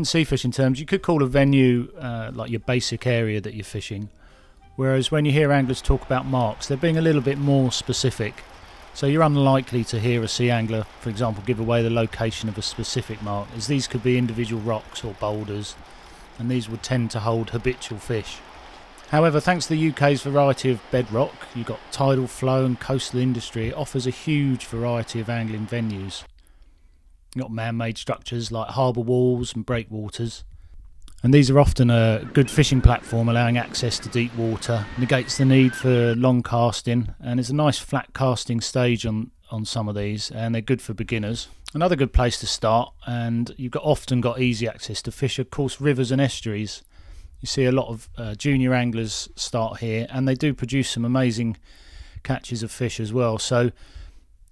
in sea fishing terms, you could call a venue uh, like your basic area that you're fishing. Whereas when you hear anglers talk about marks, they're being a little bit more specific. So you're unlikely to hear a sea angler, for example, give away the location of a specific mark, as these could be individual rocks or boulders, and these would tend to hold habitual fish. However, thanks to the UK's variety of bedrock, you've got tidal flow and coastal industry, it offers a huge variety of angling venues. You've got man-made structures like harbour walls and breakwaters, and these are often a good fishing platform allowing access to deep water, negates the need for long casting, and it's a nice flat casting stage on, on some of these, and they're good for beginners. Another good place to start, and you've got often got easy access to fish, of course, rivers and estuaries. You see a lot of uh, junior anglers start here, and they do produce some amazing catches of fish as well. So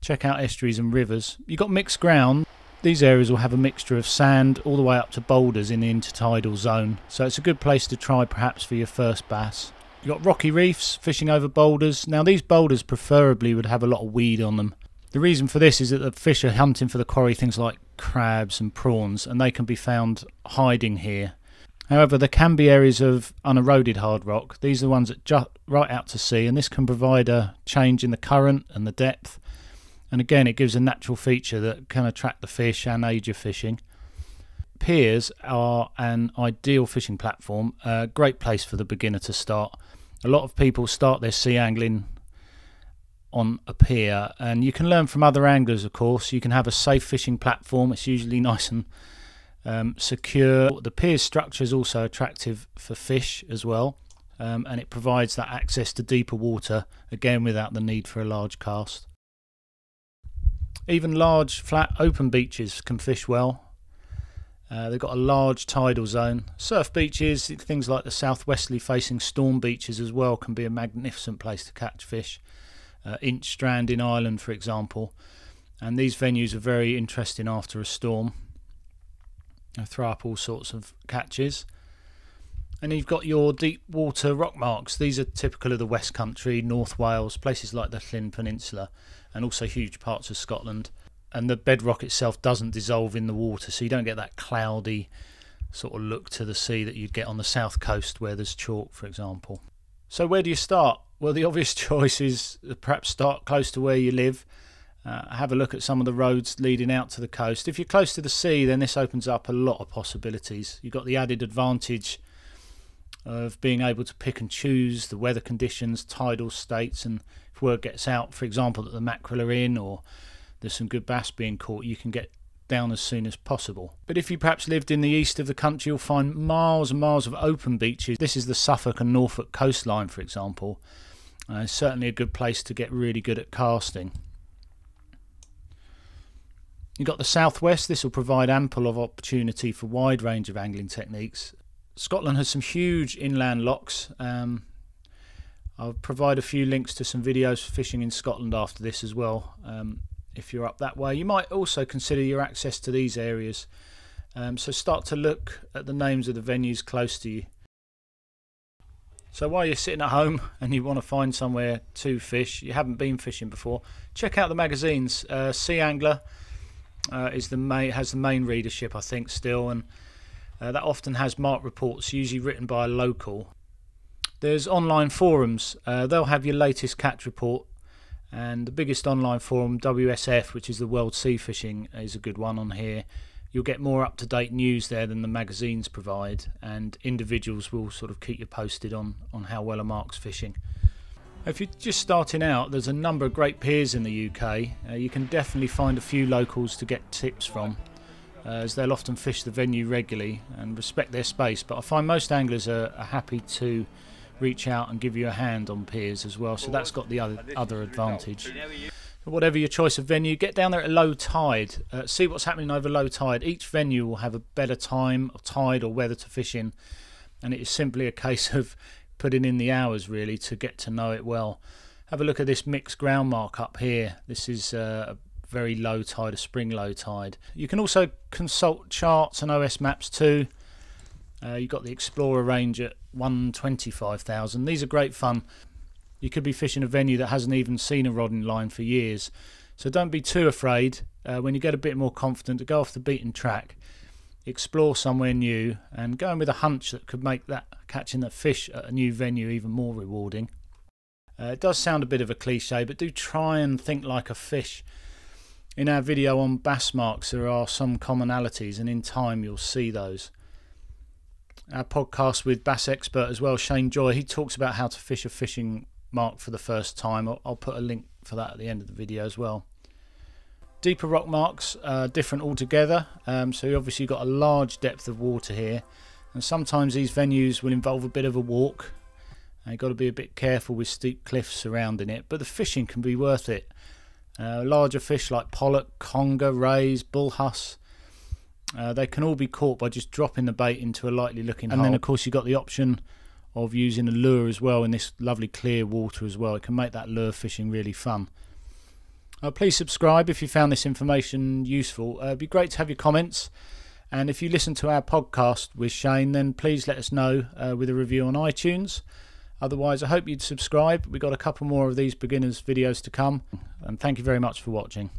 check out estuaries and rivers. You've got mixed ground. These areas will have a mixture of sand all the way up to boulders in the intertidal zone, so it's a good place to try perhaps for your first bass. You've got rocky reefs, fishing over boulders. Now these boulders preferably would have a lot of weed on them. The reason for this is that the fish are hunting for the quarry things like crabs and prawns and they can be found hiding here. However, there can be areas of uneroded hard rock. These are the ones that jut right out to sea and this can provide a change in the current and the depth and again it gives a natural feature that can attract the fish and aid your fishing. Piers are an ideal fishing platform, a great place for the beginner to start. A lot of people start their sea angling on a pier and you can learn from other anglers of course. You can have a safe fishing platform, it's usually nice and um, secure. The pier structure is also attractive for fish as well um, and it provides that access to deeper water again without the need for a large cast. Even large, flat, open beaches can fish well. Uh, they've got a large tidal zone. Surf beaches, things like the southwesterly facing storm beaches as well, can be a magnificent place to catch fish. Uh, Inch Strand in Ireland, for example. And these venues are very interesting after a storm. They throw up all sorts of catches. And you've got your deep water rock marks. These are typical of the West Country, North Wales, places like the Llyn Peninsula and also huge parts of Scotland. And the bedrock itself doesn't dissolve in the water, so you don't get that cloudy sort of look to the sea that you'd get on the south coast where there's chalk, for example. So, where do you start? Well, the obvious choice is perhaps start close to where you live. Uh, have a look at some of the roads leading out to the coast. If you're close to the sea, then this opens up a lot of possibilities. You've got the added advantage of being able to pick and choose the weather conditions, tidal states, and if word gets out, for example, that the mackerel are in or there's some good bass being caught, you can get down as soon as possible. But if you perhaps lived in the east of the country, you'll find miles and miles of open beaches. This is the Suffolk and Norfolk coastline, for example. Uh, certainly a good place to get really good at casting. You've got the southwest. This will provide ample of opportunity for wide range of angling techniques. Scotland has some huge inland lochs. Um, I'll provide a few links to some videos for fishing in Scotland after this as well. Um, if you're up that way, you might also consider your access to these areas. Um, so start to look at the names of the venues close to you. So while you're sitting at home and you want to find somewhere to fish, you haven't been fishing before, check out the magazines. Uh, sea Angler uh, is the main, has the main readership, I think, still, and uh, that often has mark reports, usually written by a local. There's online forums. Uh, they'll have your latest catch report. And the biggest online forum, WSF, which is the World Sea Fishing, is a good one on here. You'll get more up to date news there than the magazines provide, and individuals will sort of keep you posted on, on how well a mark's fishing. If you're just starting out, there's a number of great piers in the UK. Uh, you can definitely find a few locals to get tips from, uh, as they'll often fish the venue regularly and respect their space. But I find most anglers are, are happy to reach out and give you a hand on piers as well. So that's got the other other advantage. Whatever your choice of venue, get down there at low tide. Uh, see what's happening over low tide. Each venue will have a better time of tide or weather to fish in, and it is simply a case of putting in the hours really to get to know it well. Have a look at this mixed ground mark up here. This is uh, very low tide, a spring low tide. You can also consult charts and OS maps too. Uh, you've got the Explorer range at 125,000. These are great fun. You could be fishing a venue that hasn't even seen a rod in line for years. So don't be too afraid uh, when you get a bit more confident to go off the beaten track. explore somewhere new, and going with a hunch that could make that catching that fish at a new venue even more rewarding. Uh, it does sound a bit of a cliche, but do try and think like a fish. In our video on bass marks, there are some commonalities, and in time you'll see those. Our podcast with bass expert as well, Shane Joy, he talks about how to fish a fishing mark for the first time. I'll, I'll put a link for that at the end of the video as well. Deeper rock marks are different altogether, um, so you obviously got a large depth of water here, and sometimes these venues will involve a bit of a walk. And you've got to be a bit careful with steep cliffs surrounding it, but the fishing can be worth it. Uh, larger fish like pollock, conger, rays, bullhuss, uh, they can all be caught by just dropping the bait into a lightly looking and hole. then of course you've got the option of using a lure as well in this lovely clear water as well. It can make that lure fishing really fun. Uh, please subscribe if you found this information useful. Uh, it'd be great to have your comments. And if you listen to our podcast with Shane, then please let us know uh, with a review on iTunes. Otherwise, I hope you'd subscribe. We've got a couple more of these beginners videos to come. And thank you very much for watching.